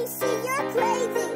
me see you're crazy.